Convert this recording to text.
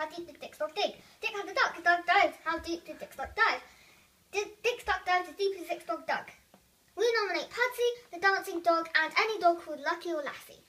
How deep did Dick dog dig? Dick had a duck. The duck dives. How deep did Dick dog dive? Did Dick's Stock dive as deep as Dick's dog dug? We nominate Patsy, the dancing dog, and any dog called Lucky or Lassie.